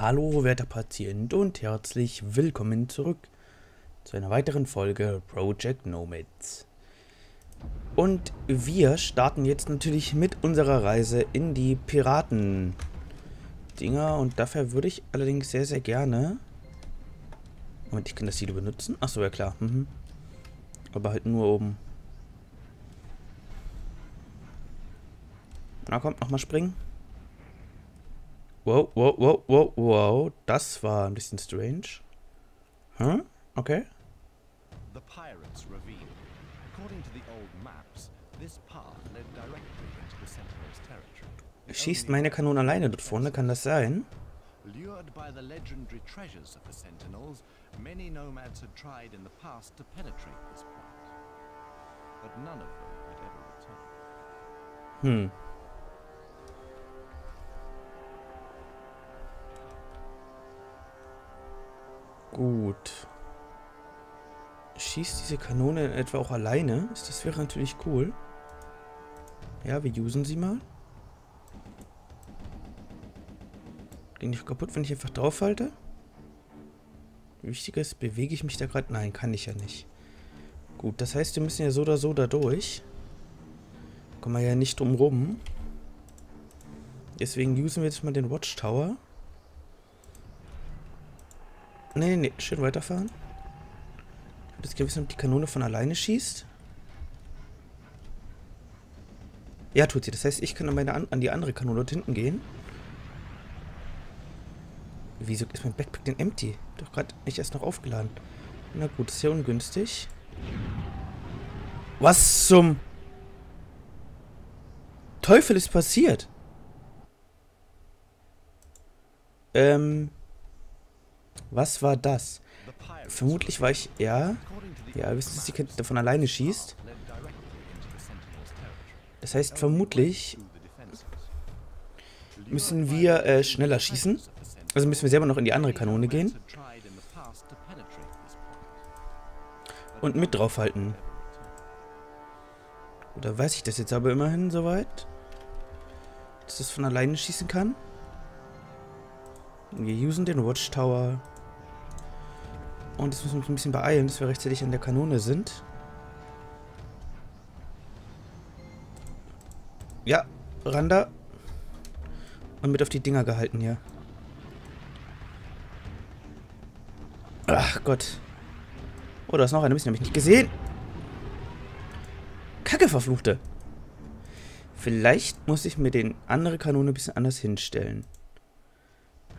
Hallo, werter Patient und herzlich willkommen zurück zu einer weiteren Folge Project Nomads. Und wir starten jetzt natürlich mit unserer Reise in die Piraten-Dinger und dafür würde ich allerdings sehr, sehr gerne... Moment, ich kann das Silo benutzen? Achso, ja klar. Mhm. Aber halt nur oben. Na komm, nochmal springen. Wow, wow, wow, wow, wow. Das war ein bisschen strange. Hm? Okay. The Pirates Ravine. According to the old maps, this path led directly into the Sentinels' territory. Schießt meine Kanone alleine dort vorne, kann das sein? Lured by the legendary treasures of the Sentinels, many nomads had tried in the past to penetrate this point. But none of them had ever returned. Hm. Gut. Schießt diese Kanone in etwa auch alleine? Das wäre natürlich cool. Ja, wir usen sie mal. Ging nicht kaputt, wenn ich einfach draufhalte? Wichtig ist, bewege ich mich da gerade? Nein, kann ich ja nicht. Gut, das heißt, wir müssen ja so oder so da durch. Kommen wir ja nicht drum rum. Deswegen usen wir jetzt mal den Watchtower. Nee, nee, schön weiterfahren. Ich habe das Gewissen, ob die Kanone von alleine schießt. Ja, tut sie. Das heißt, ich kann an, meine, an die andere Kanone dort hinten gehen. Wieso ist mein Backpack denn empty? Doch gerade nicht erst noch aufgeladen. Na gut, ist ja ungünstig. Was zum Teufel ist passiert? Ähm... Was war das? Vermutlich war ich... Ja. Ja, wissen Sie, die davon alleine schießt. Das heißt, vermutlich müssen wir äh, schneller schießen. Also müssen wir selber noch in die andere Kanone gehen. Und mit draufhalten. Oder weiß ich das jetzt aber immerhin soweit? Dass das von alleine schießen kann? Wir usen den Watchtower. Und jetzt müssen wir uns ein bisschen beeilen, dass wir rechtzeitig an der Kanone sind. Ja, Randa. Und mit auf die Dinger gehalten hier. Ach Gott. Oh, da ist noch eine. Mist, nämlich nicht gesehen. Kacke, verfluchte. Vielleicht muss ich mir den andere Kanone ein bisschen anders hinstellen.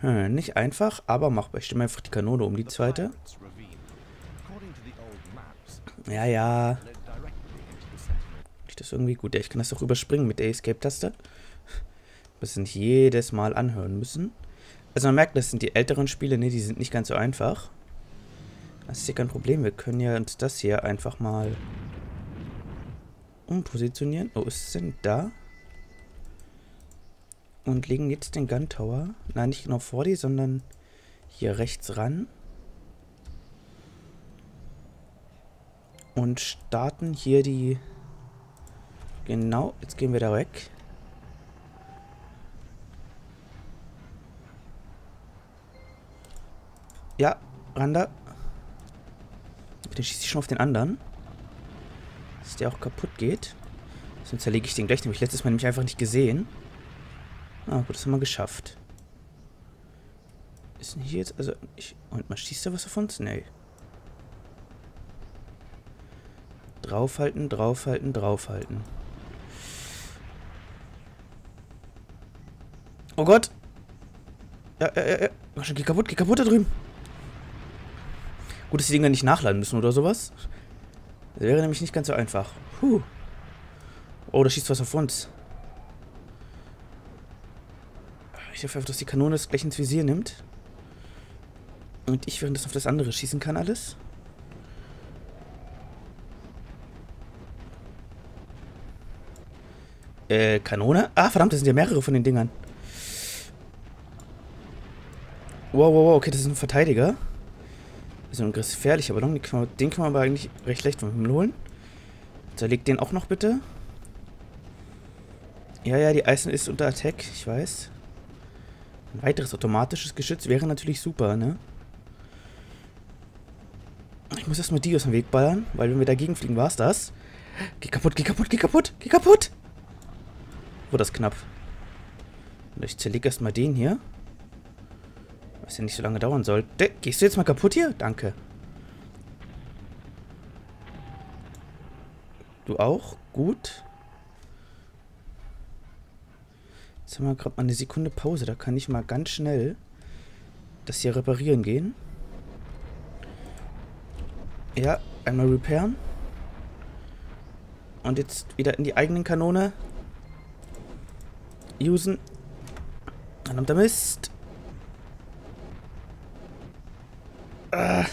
Hm, nicht einfach, aber machbar. Ich stelle einfach die Kanone um die zweite. Ja, ja. Ich das irgendwie gut. Ja, ich kann das auch überspringen mit der Escape-Taste. Muss nicht jedes Mal anhören müssen. Also man merkt, das sind die älteren Spiele, ne, die sind nicht ganz so einfach. Das ist ja kein Problem. Wir können ja uns das hier einfach mal umpositionieren. Wo ist es denn? Da. Und legen jetzt den Gun Tower. Nein, nicht genau vor die, sondern hier rechts ran. Und starten hier die... Genau, jetzt gehen wir da weg. Ja, Randa. Bitte schieße ich schon auf den anderen. Dass der auch kaputt geht. Sonst zerlege ich den gleich. Den habe ich letztes Mal nämlich einfach nicht gesehen. Ah, gut, das haben wir geschafft. Ist denn hier jetzt, also, ich, und man schießt da was auf uns? Nee. Draufhalten, draufhalten, draufhalten. Oh Gott! Ja, ja, ja, ja. Geh kaputt, geh kaputt da drüben. Gut, dass die Dinger nicht nachladen müssen oder sowas. Das wäre nämlich nicht ganz so einfach. Puh. Oh, da schießt was auf uns. Ich hoffe einfach, dass die Kanone das gleich ins Visier nimmt. Und ich während das auf das andere schießen kann alles. Äh, Kanone? Ah, verdammt, das sind ja mehrere von den Dingern. Wow, wow, wow, okay, das ist ein Verteidiger. Das ist ein gefährlicher Ballon. Den kann, man, den kann man aber eigentlich recht leicht vom Himmel holen. Zerlegt den auch noch bitte. Ja, ja, die Eisen ist unter Attack, ich weiß. Ein weiteres automatisches Geschütz wäre natürlich super, ne? Ich muss erstmal die aus dem Weg ballern, weil wenn wir dagegen fliegen, war es das. Geh kaputt, geh kaputt, geh kaputt, geh kaputt! Wurde das knapp. Und ich zerlege erstmal den hier. Was ja nicht so lange dauern soll. De Gehst du jetzt mal kaputt hier? Danke. Du auch? Gut. Jetzt haben wir gerade mal eine Sekunde Pause. Da kann ich mal ganz schnell das hier reparieren gehen. Ja, einmal repairen. Und jetzt wieder in die eigenen Kanone. Usen. Verdammter Mist. Ah.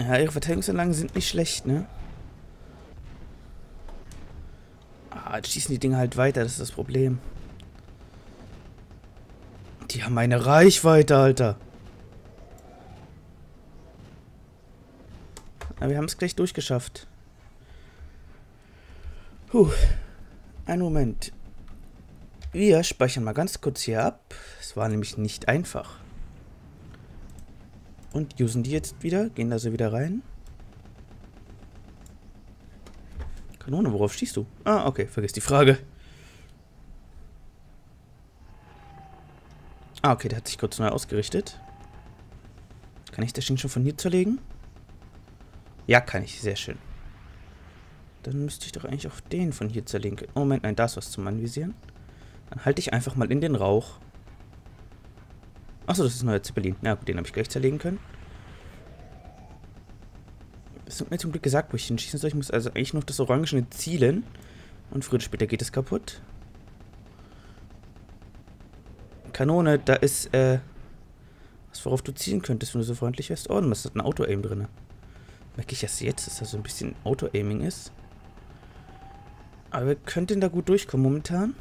Ja, ihre Verteidigungsanlagen sind nicht schlecht, ne? Ah, jetzt schießen die Dinge halt weiter, das ist das Problem. Die haben eine Reichweite, Alter. Aber wir haben es gleich durchgeschafft. Puh. Einen Moment. Wir speichern mal ganz kurz hier ab. Es war nämlich nicht einfach. Und usen die jetzt wieder. Gehen da so wieder rein. Kanone, worauf schießt du? Ah, okay, vergiss die Frage. Ah, okay, der hat sich kurz neu ausgerichtet. Kann ich das Ding schon von hier zerlegen? Ja, kann ich. Sehr schön. Dann müsste ich doch eigentlich auch den von hier zerlegen. Oh, Moment, nein, da ist was zum Anvisieren. Dann halte ich einfach mal in den Rauch. Achso, das ist neuer Zeppelin. Na gut, den habe ich gleich zerlegen können. Es hat mir zum Glück gesagt, wo ich hinschießen soll. Ich muss also eigentlich noch das Orangene zielen. Und früher oder später geht es kaputt. Kanone, da ist, äh... Was, worauf du zielen könntest, wenn du so freundlich wärst. Oh, da ist ein Auto-Aim drin. Merke ich erst jetzt, dass da so ein bisschen Auto-Aiming ist. Aber wir könnten da gut durchkommen momentan.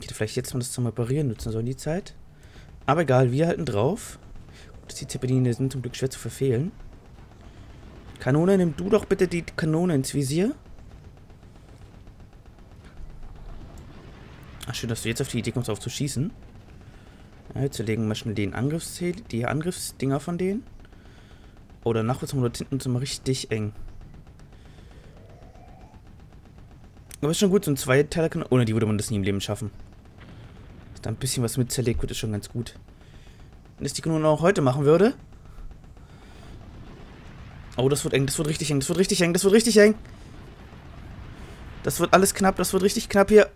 Ich vielleicht jetzt mal das zum Reparieren nutzen sollen, die Zeit. Aber egal, wir halten drauf. Gut, die Zeppeline sind zum Glück schwer zu verfehlen. Kanone, nimm du doch bitte die Kanone ins Visier. Ach, schön, dass du jetzt auf die Idee kommst, auf zu schießen. Ja, jetzt legen wir schnell den Angriffs die Angriffsdinger von denen. Oder oh, nachher zum hinten zum richtig eng. Aber ist schon gut, so ein Zweiteiler. Ohne die würde man das nie im Leben schaffen. Da ein bisschen was mit zerlegt wird, ist schon ganz gut. Wenn das die Kanone auch heute machen würde. Oh, das wird eng, das wird richtig eng, das wird richtig eng, das wird richtig eng. Das wird alles knapp, das wird richtig knapp hier.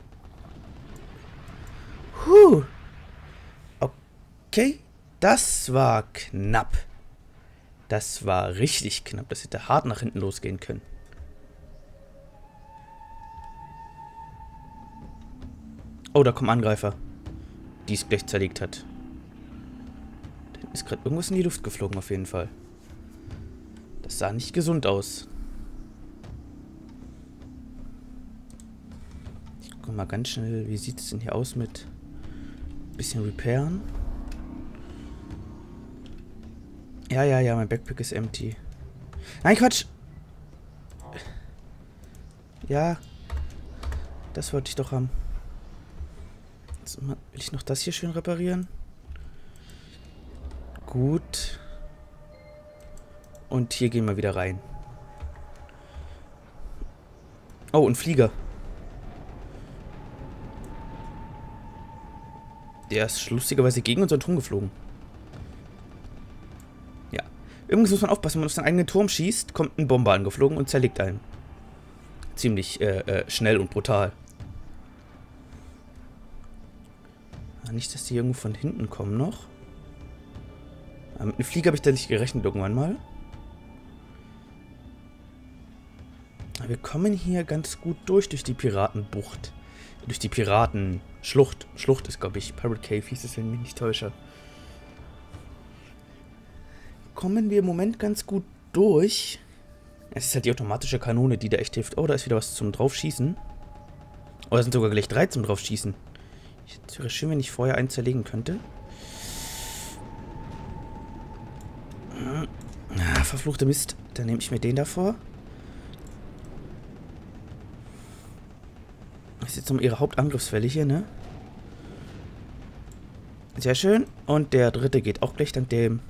Huh. Okay, das war knapp. Das war richtig knapp. Das hätte hart nach hinten losgehen können. Oh, da kommen Angreifer. Die es gleich zerlegt hat. Da ist gerade irgendwas in die Luft geflogen, auf jeden Fall. Das sah nicht gesund aus. Ich gucke mal ganz schnell, wie sieht es denn hier aus mit bisschen repairen. Ja, ja, ja, mein Backpack ist empty. Nein, Quatsch! Ja. Das wollte ich doch haben. Jetzt will ich noch das hier schön reparieren. Gut. Und hier gehen wir wieder rein. Oh, ein Flieger. Der ist lustigerweise gegen unseren Turm geflogen. Ja. Übrigens muss man aufpassen, wenn man auf seinen eigenen Turm schießt, kommt ein Bomber angeflogen und zerlegt einen. Ziemlich äh, äh, schnell und brutal. Nicht, dass die irgendwo von hinten kommen noch. Aber mit einem Flieger habe ich da nicht gerechnet irgendwann mal. Aber wir kommen hier ganz gut durch, durch die Piratenbucht. Durch die Piratenschlucht. Schlucht ist, glaube ich, Pirate Cave hieß es, wenn ich mich nicht täusche. Kommen wir im Moment ganz gut durch. Es ist halt die automatische Kanone, die da echt hilft. Oh, da ist wieder was zum Draufschießen. Oh, da sind sogar gleich drei zum Draufschießen. Es wäre schön, wenn ich vorher einen zerlegen könnte. Ah, verfluchte Mist. Dann nehme ich mir den davor. Das ist jetzt nochmal ihre Hauptangriffswelle hier, ne? Sehr schön. Und der dritte geht auch gleich dank dem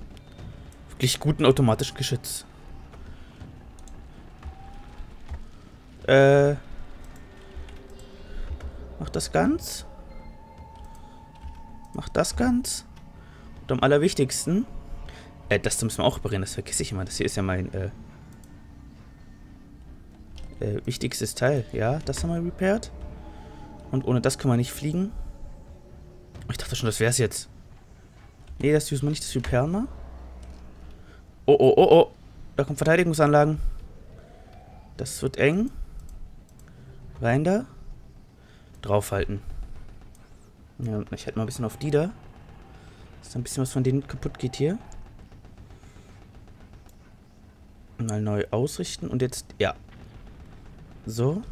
wirklich guten automatischen Geschütz. Äh. Macht das ganz. Macht das ganz. Und am allerwichtigsten. Äh, das müssen wir auch reparieren, das vergesse ich immer. Das hier ist ja mein, äh, äh, wichtigstes Teil. Ja, das haben wir repaired. Und ohne das können wir nicht fliegen. Ich dachte schon, das wäre es jetzt. Nee, das müssen wir nicht, das repairen wir. Oh, oh, oh, oh. Da kommen Verteidigungsanlagen. Das wird eng. Rein da. Draufhalten. Ja, ich hätte mal ein bisschen auf die da. Dass da ein bisschen was von denen kaputt geht hier. Mal neu ausrichten. Und jetzt, ja. So.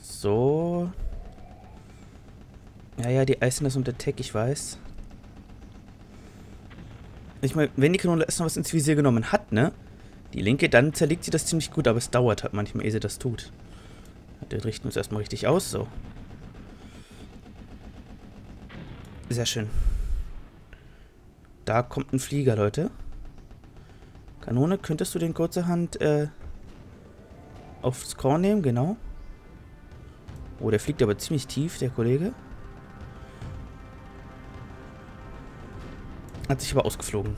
So. Ja, ja, die Eisen ist unter Tech, ich weiß. Ich meine, wenn die Kanone erst noch was ins Visier genommen hat, ne? Die linke, dann zerlegt sie das ziemlich gut, aber es dauert halt manchmal, ehe sie das tut. Wir richten uns erstmal richtig aus, so. Sehr schön. Da kommt ein Flieger, Leute. Kanone, könntest du den kurzerhand äh, aufs Korn nehmen? Genau. Oh, der fliegt aber ziemlich tief, der Kollege. Hat sich aber ausgeflogen.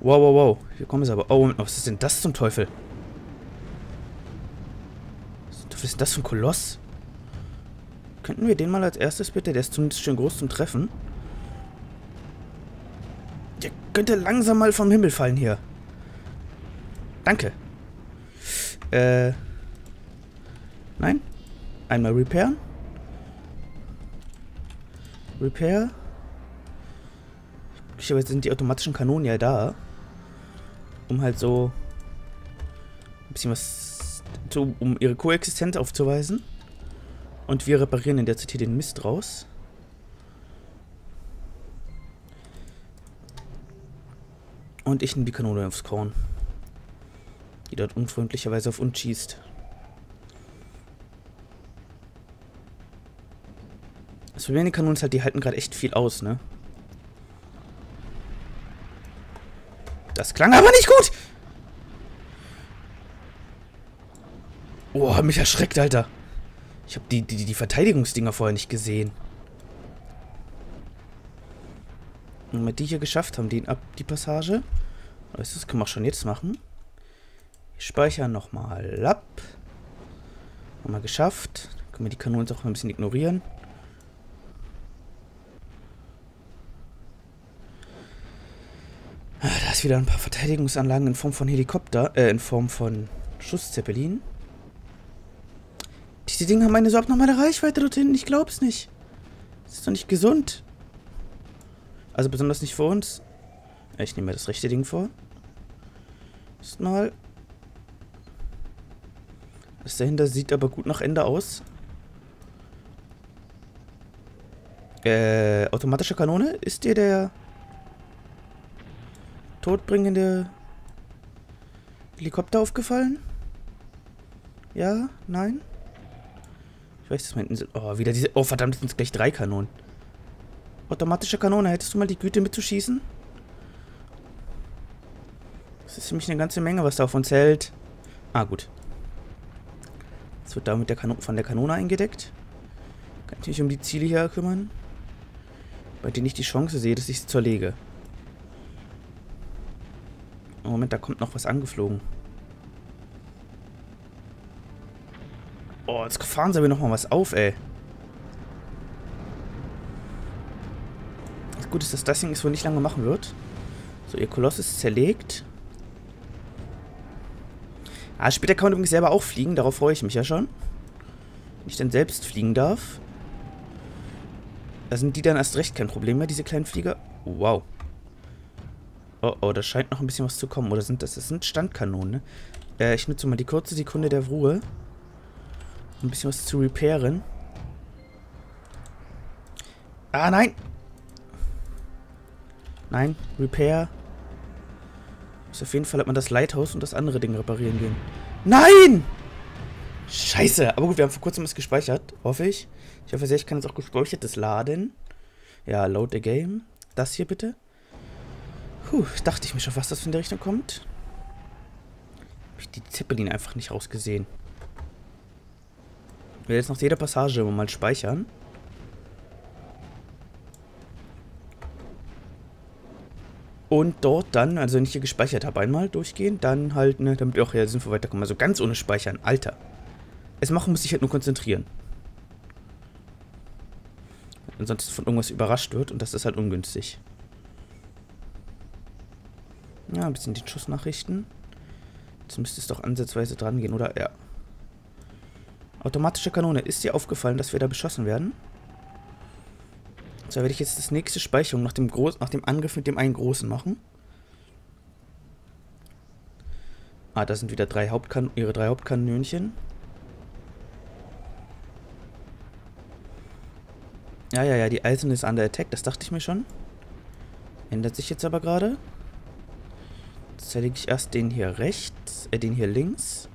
Wow, wow, wow. Hier kommen sie aber. Oh, was ist denn das zum Teufel? Was ist denn das für ein Koloss? Könnten wir den mal als erstes bitte? Der ist zumindest schön groß zum Treffen. Könnte langsam mal vom Himmel fallen hier. Danke. Äh. Nein? Einmal repairen. Repair. Glücklicherweise sind die automatischen Kanonen ja da. Um halt so ein bisschen was zu, um ihre Koexistenz aufzuweisen. Und wir reparieren in der Zeit hier den Mist raus. Und ich nehme die Kanone aufs Korn. Die dort unfreundlicherweise auf uns schießt. Das Problem an den Kanonen ist halt, die halten gerade echt viel aus, ne? Das klang aber nicht gut! Oh, mich erschreckt, Alter. Ich habe die, die, die Verteidigungsdinger vorher nicht gesehen. Und wir die hier geschafft haben, ab die Passage. Das können wir schon jetzt machen. Wir speichern nochmal ab. Haben wir geschafft. Dann können wir die Kanonen auch ein bisschen ignorieren. Ah, da ist wieder ein paar Verteidigungsanlagen in Form von Helikopter, äh, in Form von Schusszeppelin. Diese Dinge haben eine so abnormale Reichweite dort hinten. Ich glaub's nicht. Das ist doch nicht gesund. Also besonders nicht für uns. Ich nehme mir das rechte Ding vor. Mal. Das dahinter sieht aber gut nach Ende aus. Äh, automatische Kanone? Ist dir der todbringende Helikopter aufgefallen? Ja? Nein? Ich weiß, dass hinten sind. Oh, wieder diese. Oh, verdammt, sind es gleich drei Kanonen. Automatische Kanone, hättest du mal die Güte mitzuschießen? Das ist nämlich eine ganze Menge, was da auf uns hält. Ah, gut. Jetzt wird da mit der Kanone, von der Kanone eingedeckt. Kann ich mich um die Ziele hier kümmern? Bei denen ich die Chance sehe, dass ich sie zerlege. Moment, da kommt noch was angeflogen. Oh, jetzt fahren sie mir nochmal was auf, ey. Das Gute ist, dass das Ding es wohl nicht lange machen wird. So, ihr Koloss ist zerlegt. Ah, später kann man übrigens selber auch fliegen. Darauf freue ich mich ja schon. Wenn ich dann selbst fliegen darf. Da sind die dann erst recht kein Problem mehr, diese kleinen Flieger. Wow. Oh, oh, da scheint noch ein bisschen was zu kommen. Oder sind das, das sind Standkanonen, ne? Äh, ich nutze mal die kurze Sekunde der Ruhe ein bisschen was zu repairen. Ah, nein! Nein, Repair. Muss auf jeden Fall hat man das Lighthouse und das andere Ding reparieren gehen. Nein! Scheiße. Aber gut, wir haben vor kurzem was gespeichert. Hoffe ich. Ich hoffe sehr, ich kann jetzt auch gespeichertes laden. Ja, load the game. Das hier bitte. Puh, dachte ich mir schon, was das in der Richtung kommt. Hab ich die Zeppelin einfach nicht rausgesehen. Ich will jetzt noch jede Passage mal speichern. Und dort dann, also wenn ich hier gespeichert habe, einmal durchgehen, dann halt, ne, damit wir auch hier sinnvoll weiterkommen. Also ganz ohne Speichern. Alter. Es machen muss ich halt nur konzentrieren. Ansonsten von irgendwas überrascht wird und das ist halt ungünstig. Ja, ein bisschen die Schussnachrichten. Jetzt müsste es doch ansatzweise dran gehen, oder? Ja. Automatische Kanone. Ist dir aufgefallen, dass wir da beschossen werden? So, werde ich jetzt das nächste Speicherung nach dem, Groß nach dem Angriff mit dem einen Großen machen. Ah, da sind wieder drei Hauptkan ihre drei Hauptkanönchen. Ja, ja, ja, die Eisen ist under attack, das dachte ich mir schon. Ändert sich jetzt aber gerade. Jetzt zerlege ich erst den hier rechts, äh, den hier links.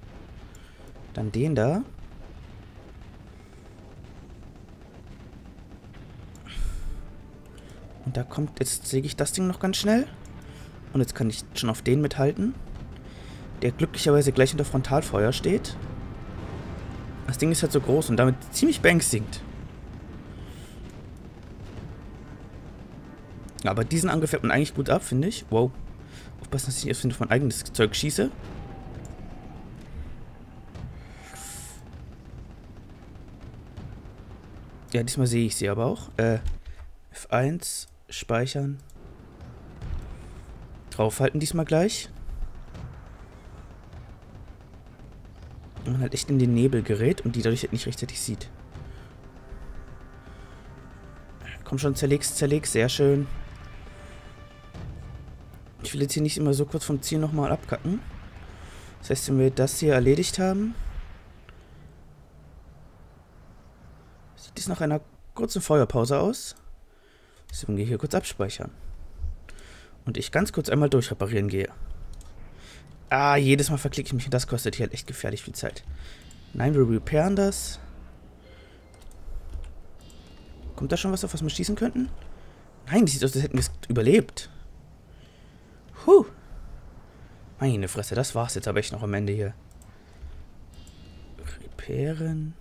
Dann den da. Und da kommt, jetzt säge ich das Ding noch ganz schnell. Und jetzt kann ich schon auf den mithalten. Der glücklicherweise gleich unter Frontalfeuer steht. Das Ding ist halt so groß und damit ziemlich beängstigend. Aber diesen Angriff fährt man eigentlich gut ab, finde ich. Wow. Aufpassen, dass ich nicht erst mein eigenes Zeug schieße. Ja, diesmal sehe ich sie aber auch. Äh, F1, speichern. Draufhalten diesmal gleich. Und man halt echt in den Nebel gerät und die dadurch halt nicht rechtzeitig sieht. Komm schon, zerlegst, zerlegst, sehr schön. Ich will jetzt hier nicht immer so kurz vom Ziel nochmal abkacken. Das heißt, wenn wir das hier erledigt haben, sieht dies nach einer kurzen Feuerpause aus. Deswegen gehe ich hier kurz abspeichern. Und ich ganz kurz einmal durchreparieren gehe. Ah, jedes Mal verklicke ich mich das kostet hier halt echt gefährlich viel Zeit. Nein, wir repairen das. Kommt da schon was, auf was wir schießen könnten? Nein, das sieht aus, als hätten wir es überlebt. Puh. Meine Fresse, das war's jetzt aber echt noch am Ende hier. Reparieren.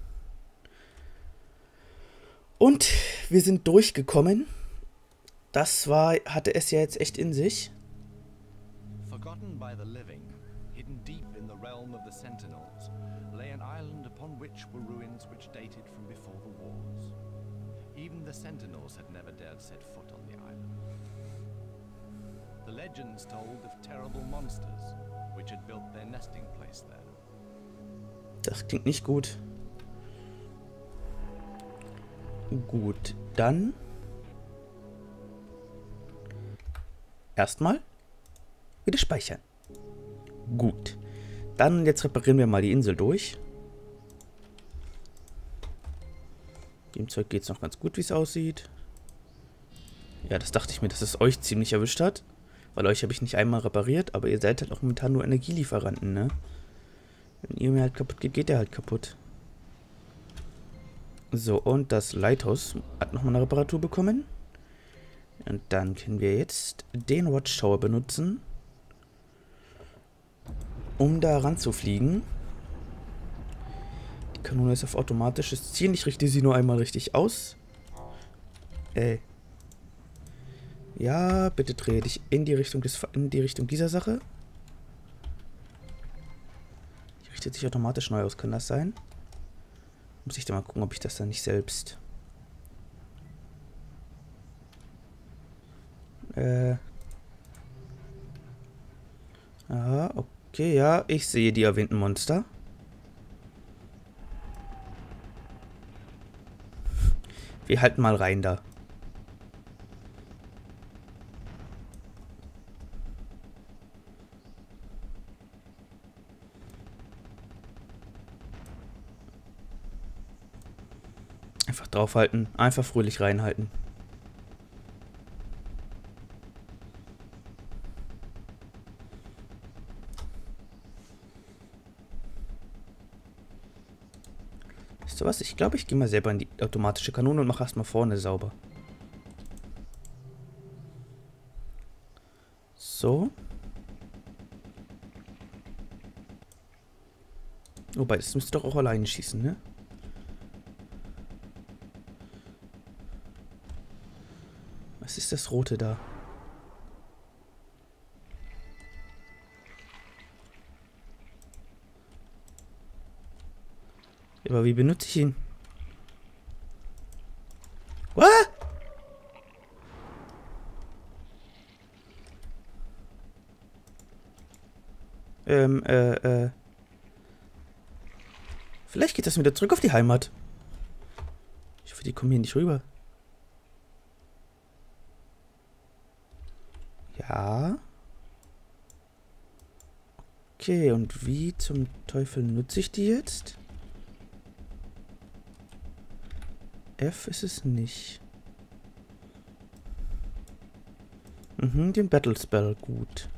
Und wir sind durchgekommen. Das war, hatte es ja jetzt echt in sich. Forgotten by the living, hidden deep in the realm of the Sentinels, lay an island upon which were ruins which dated from before the wars. Even the Sentinels had never dared set foot on the island. The legends told of terrible monsters which had built their nesting place there. Das klingt nicht gut. Gut, dann erstmal wieder speichern. Gut. Dann jetzt reparieren wir mal die Insel durch. Dem Zeug geht es noch ganz gut, wie es aussieht. Ja, das dachte ich mir, dass es euch ziemlich erwischt hat. Weil euch habe ich nicht einmal repariert, aber ihr seid halt auch momentan nur Energielieferanten, ne? Wenn ihr mir halt kaputt geht, geht der halt kaputt. So, und das Lighthouse hat nochmal eine Reparatur bekommen. Und dann können wir jetzt den Watchtower benutzen, um da ranzufliegen. Die Kanone ist auf automatisches Ziel. Ich richte sie nur einmal richtig aus. Ey. Ja, bitte drehe dich in die Richtung des in die Richtung dieser Sache. Die richtet sich automatisch neu aus, kann das sein? Muss ich da mal gucken, ob ich das dann nicht selbst. Äh. Aha, okay, ja, ich sehe die erwähnten Monster. Wir halten mal rein da. draufhalten. Einfach fröhlich reinhalten. Weißt du was? Ich glaube, ich gehe mal selber in die automatische Kanone und mache erstmal vorne sauber. So. Wobei, das müsste doch auch alleine schießen, ne? Was ist das Rote da? Aber wie benutze ich ihn? What? Ähm, äh, äh. Vielleicht geht das wieder zurück auf die Heimat. Ich hoffe, die kommen hier nicht rüber. Ja. Okay, und wie zum Teufel nutze ich die jetzt? F ist es nicht. Mhm, den Battle Spell, gut.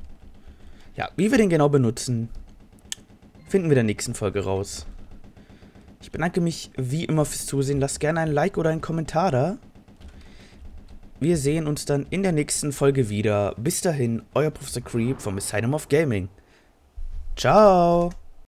Ja, wie wir den genau benutzen, finden wir in der nächsten Folge raus. Ich bedanke mich wie immer fürs Zusehen. Lasst gerne ein Like oder einen Kommentar da. Wir sehen uns dann in der nächsten Folge wieder. Bis dahin, euer Professor Creep vom Asylum of Gaming. Ciao!